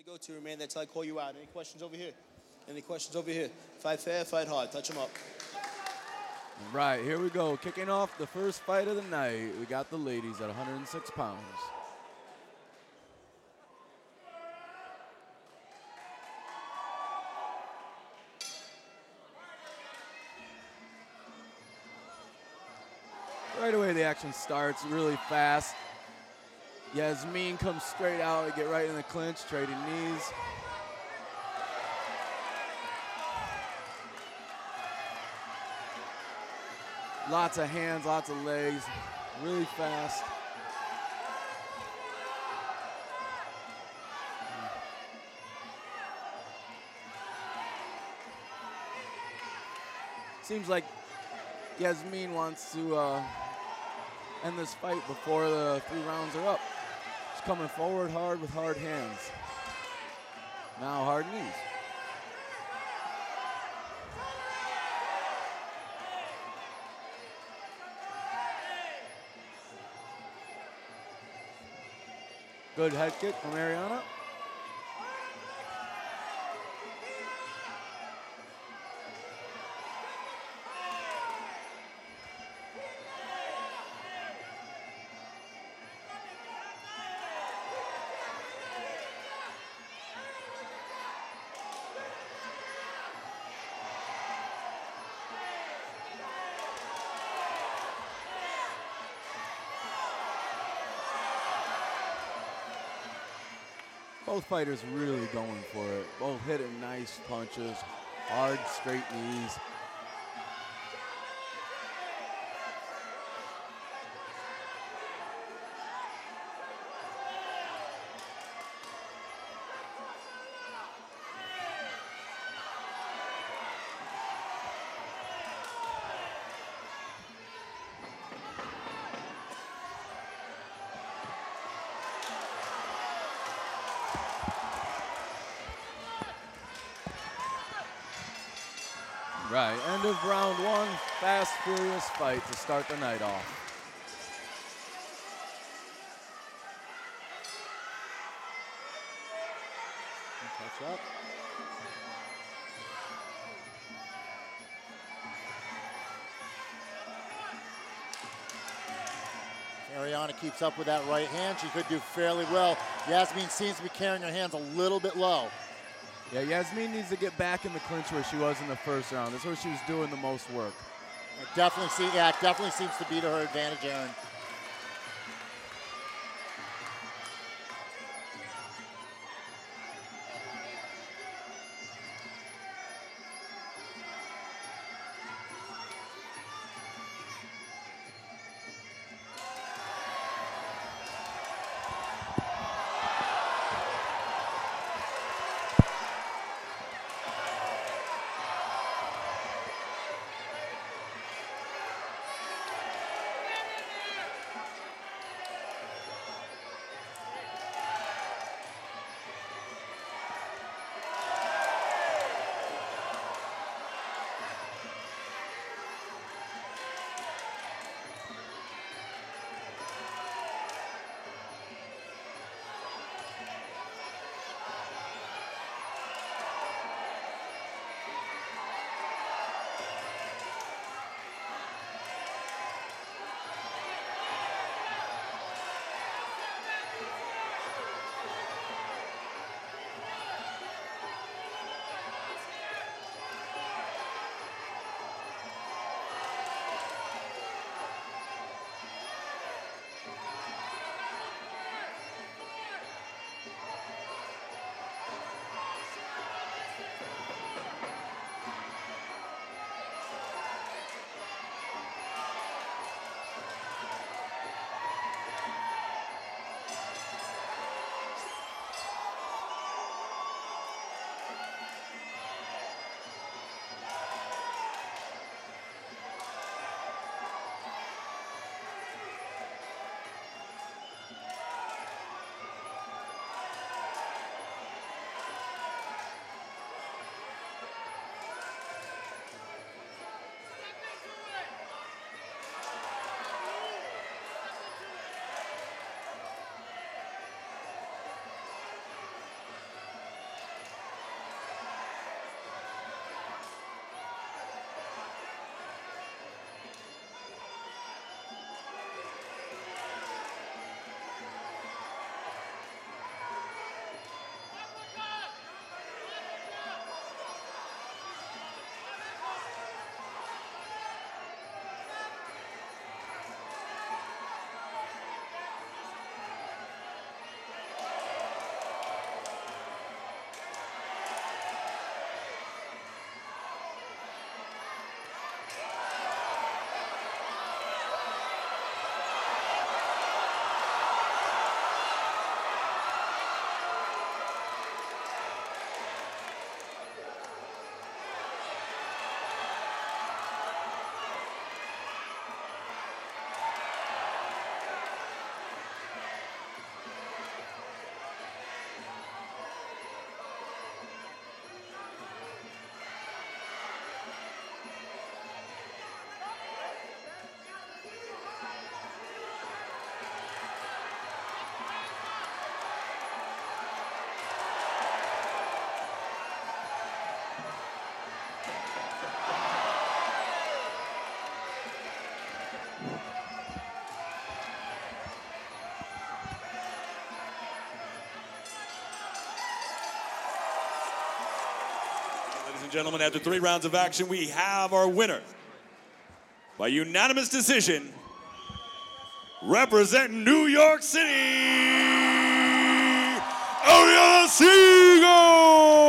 to go to remain there till I call you out. Any questions over here? Any questions over here? Fight fair, fight hard. Touch them up. Right, here we go. Kicking off the first fight of the night. We got the ladies at 106 pounds. Right away, the action starts really fast. Yasmeen comes straight out. They get right in the clinch, trading knees. Lots of hands, lots of legs, really fast. Seems like Yasmeen wants to uh, end this fight before the three rounds are up. She's coming forward hard with hard hands. Now hard knees. Good head kick from Ariana. Both fighters really going for it. Both hitting nice punches, hard straight knees. Right, end of round one. Fast, furious fight to start the night off. Touch up. Ariana keeps up with that right hand. She could do fairly well. Yasmeen seems to be carrying her hands a little bit low. Yeah, Yasmeen needs to get back in the clinch where she was in the first round. That's where she was doing the most work. It definitely see, yeah, definitely seems to be to her advantage, Aaron. And gentlemen, after three rounds of action, we have our winner by unanimous decision, representing New York City, Ariana Seigal!